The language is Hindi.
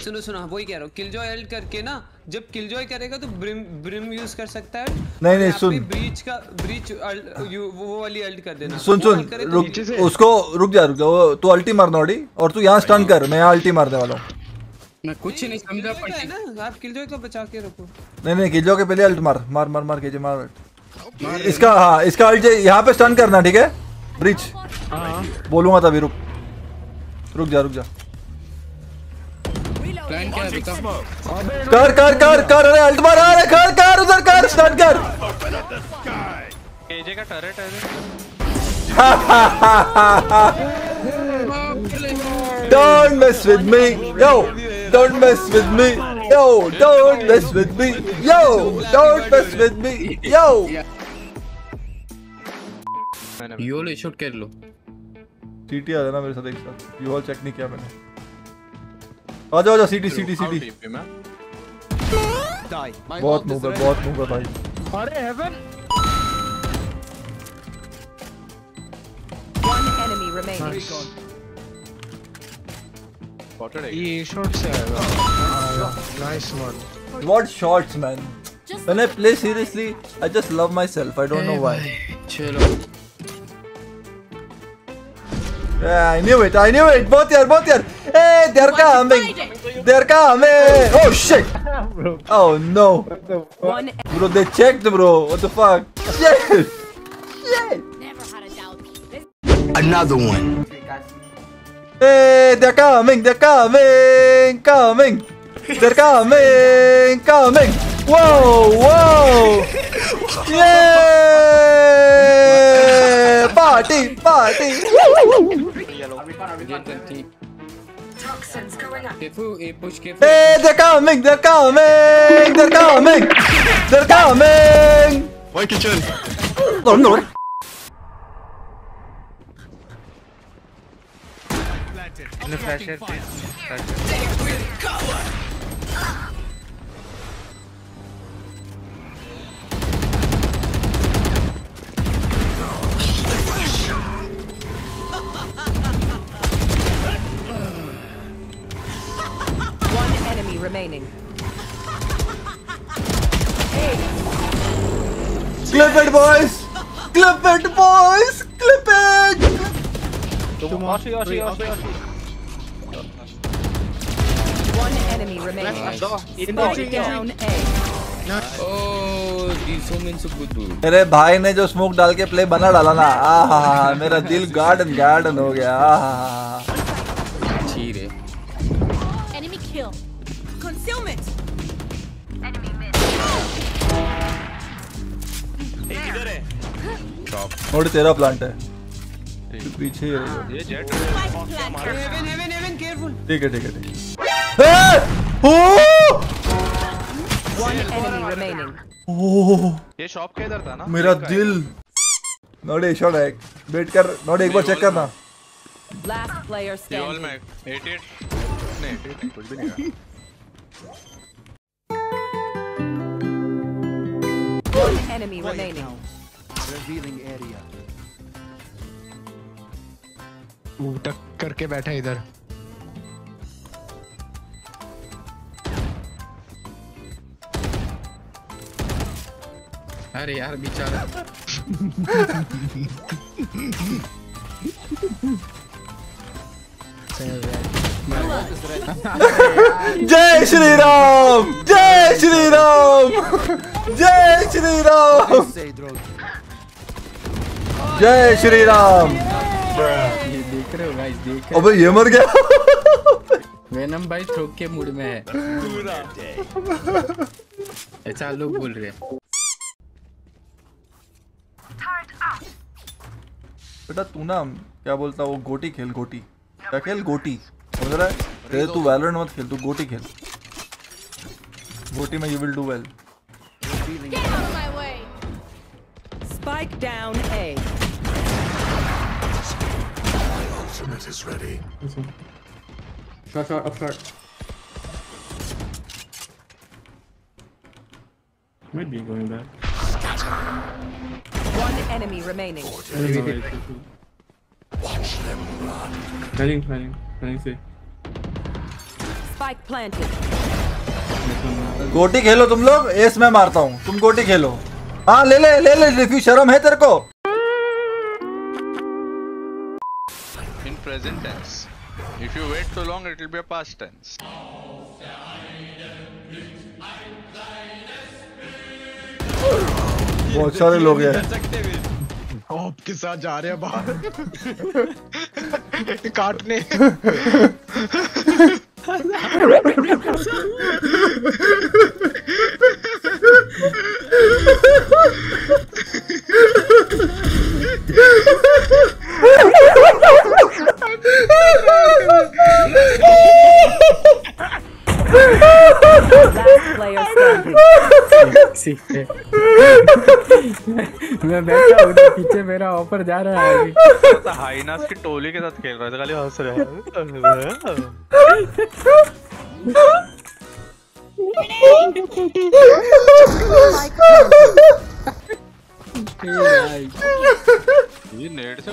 सुनो सुनो हाँ, वही कह रहा हूँ। किलजॉय अल्ट करके ना जब किलजॉय करेगा तो ब्रिम ब्रिम यूज़ कर सकता है। नहीं, नहीं, सुन। ब्रीच का ब्रीच वो वो वाली अल्ट कर देना। सुन सुन तो रुक उसको रुक जा रुक जा वो तू अल्टी मार नोडी और तू यहाँ स्टन कर मैं यहाँ अल्टी मारने वाला हूँ। मैं कुछ नहीं समझा Killjoy है ना आप किलजॉय को बचा के रखो। नहीं नहीं किलो के पहले अल्ट मार मार मार मार के मार इसका हाँ इसका अल्ट यहाँ पे स्टन करना ठीक है? ब्रिज बोलूँगा तभी रुक। रुक जा रुक जा। प्लान क्या है बता कर कर कर कर अरे अल्ट मार अरे कर कर उधर कर स्टन कर एजे का टरेट है Don't mess with me, yo. Don't mess with me, yo. Don't mess with me, yo. Don't mess with me, yo. यो ले शूट कर लो सीटी आ जाना मेरे साथ एक साथ यू ऑल चेक नहीं किया मैंने आ जाओ आ जाओ सीटी सीटी सीटी बहुत है बहुत है भाई अरे Haven One enemy remaining. Spotted है ये शॉट से आएगा nice one what shots man When I play seriously, I just love myself. I don't know why. चलो Yeah, I knew it. I knew it. Both here, both here. Hey, they're coming. They're coming. Oh shit. Oh no. One Bro, they checked, bro. What the fuck? Shit. Shit. never had a doubt. Another one. Hey, they're coming. They're coming. Coming. They're coming. Coming. Whoa, whoa. Yeah party, party. Hey, they're coming, they're coming, they're coming, they're coming. Why kitchen? Oh no. In the flasher, please. Flasher. Remaining. Clip it, boys. Clip it, boys. Clip it. Oshi, Oshi, Oshi, Oshi. One enemy remaining. Spike down A. मेरे भाई ने जो स्मोक डाल के प्ले बना डाला ना आहा मेरा दिल गार्डन गार्डन हो गया आहा रे Enemy. Concealment. नोट तेरा प्लांट है। तू पीछे ही ये Jett Haven Haven Haven careful ठीक है ठीक है ठीक है। ए! ओ! One enemy remaining. ओ! ये शॉप के इधर था ना? मेरा दिल। शॉट है वेट कर नोट एक बार चेक करना। Last player all standing. 88 नहीं 88 कुछ भी नहीं One enemy remaining. वो टक करके बैठा इधर। अरे यार बेचारा। जय श्री राम जय श्री राम जय श्री राम जय श्री राम ये देख रहे हो गाइस देख अबे ये मर गया। वेनम भाई थ्रोक के मूड में है। ऐसा लोग बोल रहे हैं। बेटा तू ना क्या बोलता वो गोटी खेल गोटी। क्या खेल गोटी? समझ रहा है तेरे तू वैलोरेंट मत खेल तू गोटी खेल गोटी में you will do well Spike down A. Shot shot up shot Might be going back. One enemy remaining. Planning, planning, planning C. गोटी खेलो तुम लोग एस में मारता हूँ। तुम गोटी खेलो। हाँ ले ले ले ले रिफ्यू शर्म है तेरे को। इट बी अ बहुत सारे लोग हैं। टॉप के साथ जा रहे हैं बाहर। काटने। Last player standing. Sí. मैं बैठा हूँ पीछे मेरा ऑफ़र जा रहा है अभी तो हाइनास की टोली के साथ खेल रहा था खाली हंस रहा है। ये नेट से